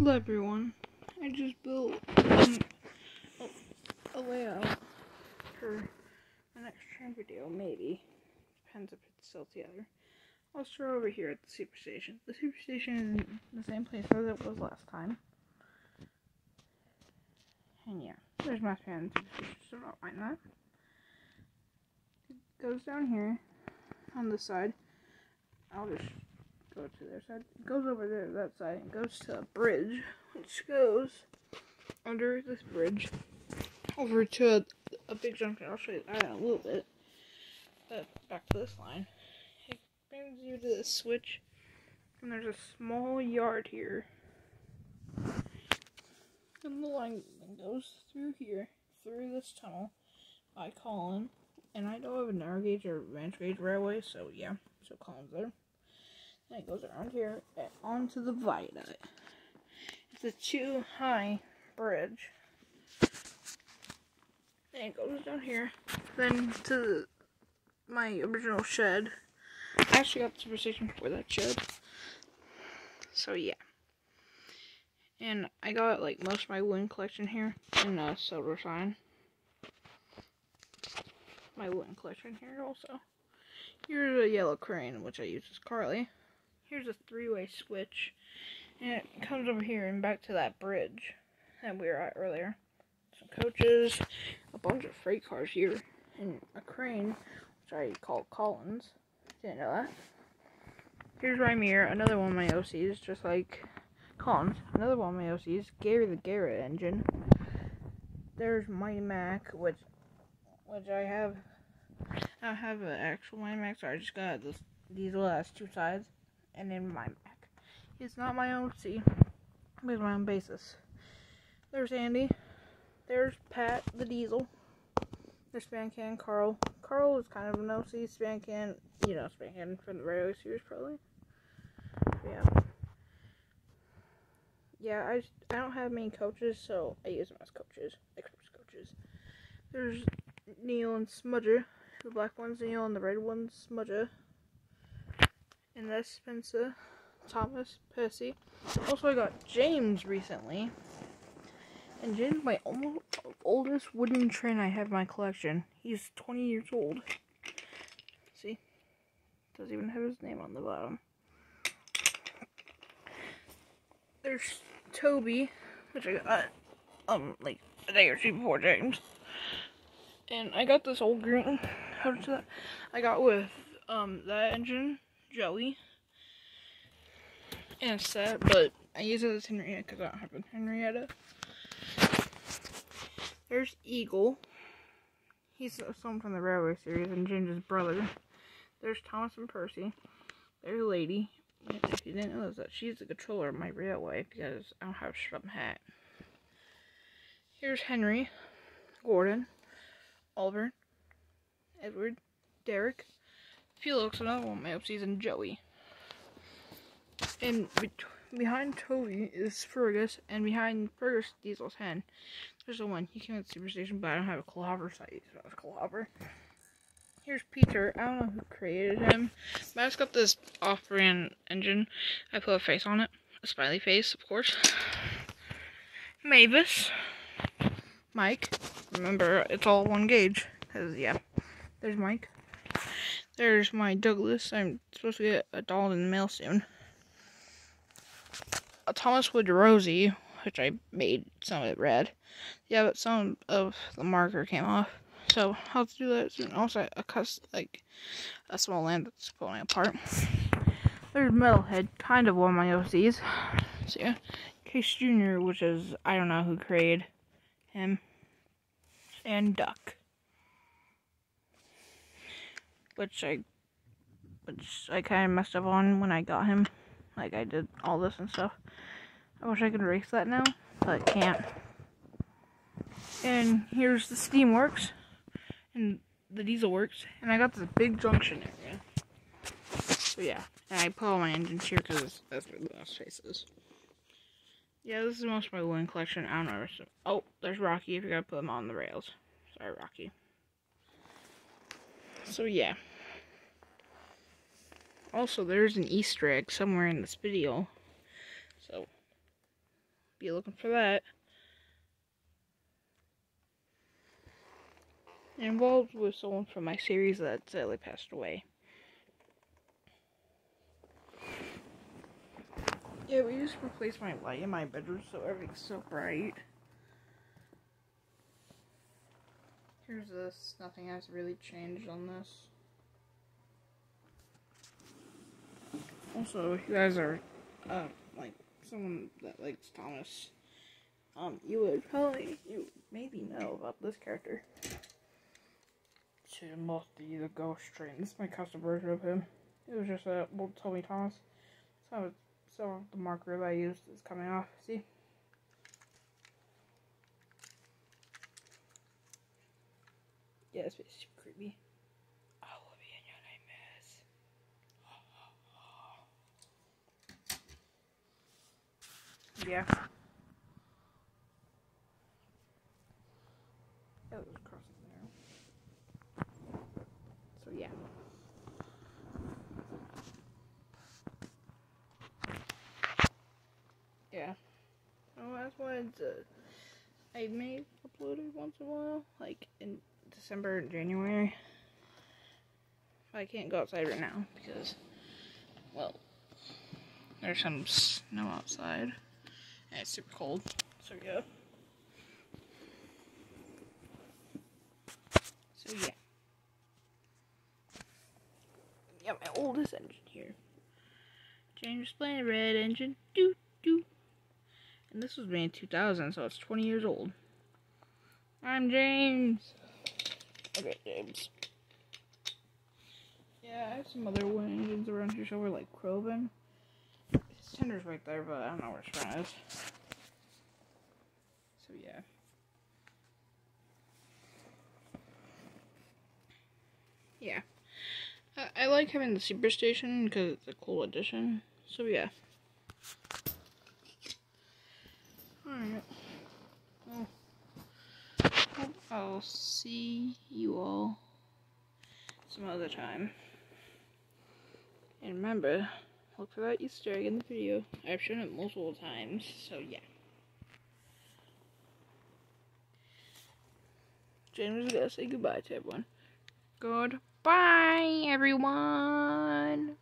Hello everyone. I just built um, a, layout for my next train video, maybe. Depends if it's still together. I'll start over here at the superstation. The superstation is the same place as it was last time. And yeah, there's my fan superstation, so don't mind that. It goes down here on this side. I'll just go to their side. It goes over there, that side, and goes to a bridge, which goes under this bridge over to a, a big junction. I'll show you that in a little bit. But back to this line. It brings you to this switch, and there's a small yard here. And the line goes through here, through this tunnel by Colin. And I don't have a narrow gauge or ranch gauge railway, so yeah, so Colin's there. And it goes around here and onto the viaduct. It's a two high bridge. And it goes down here, then to my original shed. I actually got the superstation for that shed. So yeah. And I got like most of my wooden collection here in a silver sign. My wooden collection here also. Here's a yellow crane, which I use as Carly. Here's a three-way switch. And it comes over here and back to that bridge that we were at earlier. Some coaches, a bunch of freight cars here, and a crane, which I call Collins. Didn't know that. Here's Rymere, another one of my OCs, just like Collins. Another one of my OCs, Gary the Garrett engine. There's Mighty Mac, which which I have I have an actual Mighty Mac, so I just got this these last two sides and in my Mac. He's not my own but he's my own basis. There's Andy. There's Pat the Diesel. There's Spamcan Carl. Carl is kind of an OC. Spamcan, you know, Spamcan from the railway series, probably. Yeah. Yeah, I, I don't have many coaches, so I use them as coaches, experts coaches. There's Neil and Smudger. The black one's Neil and the red one's Smudger. And that's Spencer, Thomas, Percy. Also, I got James recently. And James my oldest wooden train I have in my collection. He's 20 years old. See? Doesn't even have his name on the bottom. There's Toby, which I got, um, like, a day or two before James. And I got this old green, how to that? I got with, um, that engine, Joey. And a set, but I use it as Henrietta because I don't have a Henrietta. There's Eagle. He's someone from the Railway series and James's brother. There's Thomas and Percy. There's Lady. If you didn't know that, she's the controller of my railway because I don't have a scrum hat. Here's Henry, Gordon, Oliver, Edward, Derek, Felix, another one of my OCs, and Joey. And be behind Toby is Fergus, and behind Fergus, Diesel 10. There's the one. He came at superstation, but I don't have a clobber, so I clobber. Here's Peter. I don't know who created him, but I just got this off-brand engine. I put a face on it. A smiley face, of course. Mavis. Mike. Remember, it's all one gauge. Because, yeah. There's Mike. There's my Douglas. I'm supposed to get a doll in the mail soon. A Thomas Wood Rosie, which I made some of it red. Yeah, but some of the marker came off. So I'll do that soon. Also, a cuss like a small land that's falling apart. There's Metalhead, kind of one of my OCs. So yeah, Casey Jr., which is I don't know who created him, and Duck, which I, which I kind of messed up on when I got him. Like I did all this and stuff. I wish I could erase that now, but can't. And here's the Steamworks and the diesel works. And I got this big junction area. So yeah, and I put all my engines here because that's where the face is. Yeah, this is most of my wooden collection. I don't know. Oh, there's Rocky if you're going to put them on the rails. Sorry, Rocky. So yeah. Also, there's an Easter egg somewhere in this video. So, be looking for that. Involved with someone from my series that sadly passed away. Yeah, we just replaced my light in my bedroom so everything's so bright. Here's this. Nothing has really changed on this. Also, if you guys are, uh, like, someone that likes Thomas, um, you would probably, you maybe know about this character. Timothy the Ghost Train. This is my custom version of him. It was just a old Tomy Thomas. So, so the marker that I used is coming off. See? Yeah, it's creepy. I will be in your nightmares. Yeah. That was crossing there. So yeah. Yeah. Oh, that's why uh, I may upload it once in a while, like in December and January. I can't go outside right now because, well, there's some snow outside and it's super cold. So yeah. So yeah. Yeah, my oldest engine here. James Planet Red engine. Doo doo. And this was made in 2000, so it's 20 years old. I'm James. Okay, James. Yeah, I have some other wind engines around here somewhere, like Kroven. Right there, but I don't know where front is. So, yeah. Yeah. I, I like having the Super Station because it's a cool addition. So, yeah. Alright. Well, I'll see you all some other time. And remember, look for that Easter egg in the video. I've shown it multiple times, so yeah. James is gonna say goodbye to everyone. Goodbye, everyone.